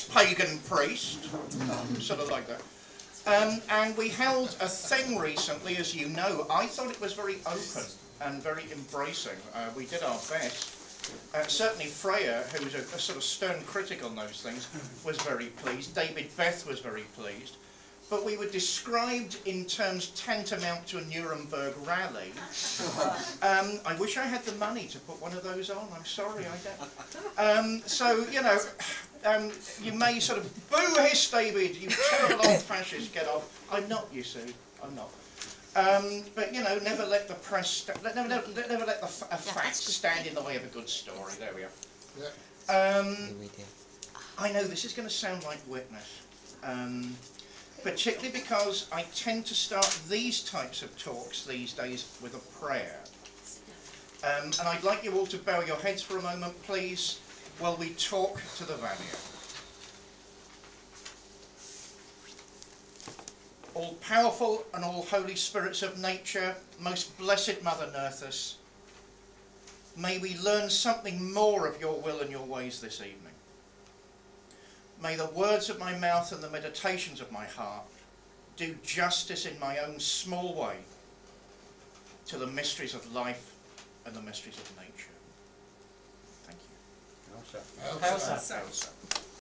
pagan priest, sort of like that. Um, and we held a thing recently, as you know. I thought it was very open and very embracing. Uh, we did our best. Uh, certainly Freya, who was a, a sort of stern critic on those things, was very pleased. David Beth was very pleased. But we were described in terms tantamount to a Nuremberg rally. Um, I wish I had the money to put one of those on. I'm sorry, I don't. Um, so, you know, um, you may sort of, boo hiss, David, you terrible old fascist, get off. I'm not, you see, I'm not. Um, but, you know, never let the press, sta- let- never, never, never let the f- a fact stand in the way of a good story. There we are. Yeah. Um, I know this is going to sound like witness, um, particularly because I tend to start these types of talks these days with a prayer. Um, and I'd like you all to bow your heads for a moment, please, while we talk to the Vanir. All powerful and all holy spirits of nature, most blessed Mother Nerthus, may we learn something more of your will and your ways this evening. May the words of my mouth and the meditations of my heart do justice in my own small way to the mysteries of life and the mysteries of nature. 还有啥，